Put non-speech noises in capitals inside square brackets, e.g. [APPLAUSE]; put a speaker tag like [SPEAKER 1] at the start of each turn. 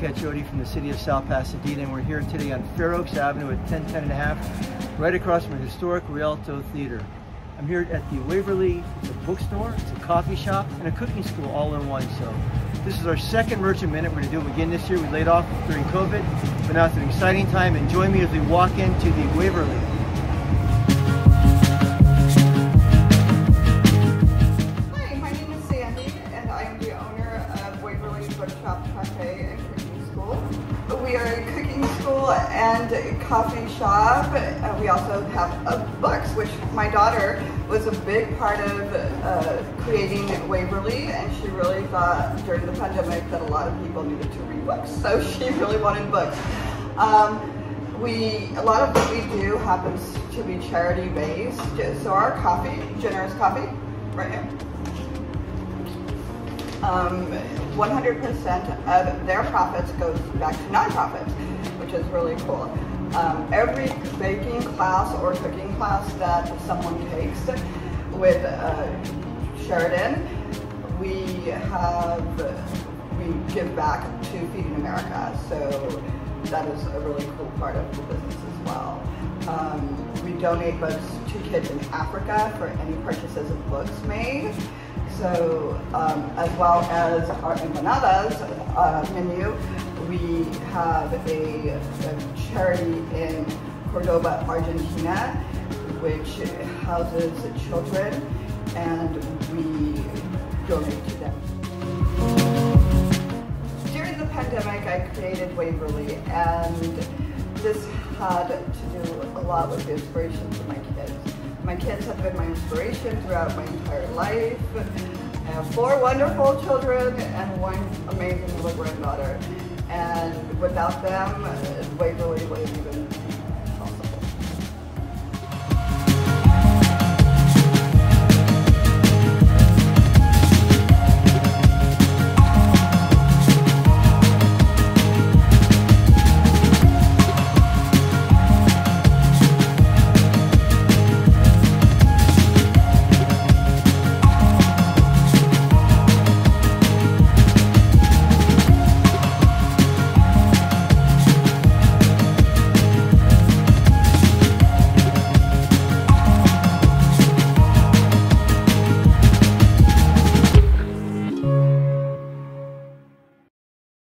[SPEAKER 1] Caccioti from the city of South Pasadena and we're here today on Fair Oaks Avenue at 1010 and a half, right across from the historic Rialto Theater. I'm here at the Waverly, it's a bookstore, it's a coffee shop, and a cooking school all in one. So this is our second Merchant Minute. We're gonna do them again this year. We laid off during COVID, but now it's an exciting time and join me as we walk into the Waverly.
[SPEAKER 2] Hi, my name is Sandy, and I am the owner of Waverly Bookshop Cafe. We are a cooking school and a coffee shop. Uh, we also have books, which my daughter was a big part of uh, creating Waverly, and she really thought during the pandemic that a lot of people needed to read books, so [LAUGHS] she really wanted books. Um, we a lot of what we do happens to be charity based. So our coffee, generous coffee, right here. 100% um, of their profits goes back to nonprofits, which is really cool. Um, every baking class or cooking class that someone takes with uh, Sheridan, we have we give back to Feeding America. So that is a really cool part of the business as well. Um, donate books to kids in Africa for any purchases of books made. So um, as well as our empanadas uh, menu, we have a, a, charity in Cordoba, Argentina, which houses children and we donate to them. During the pandemic, I created Waverly and this had to do a lot with the inspiration for my kids. My kids have been my inspiration throughout my entire life. I have four wonderful children and one amazing little granddaughter. And without them, Waverly wouldn't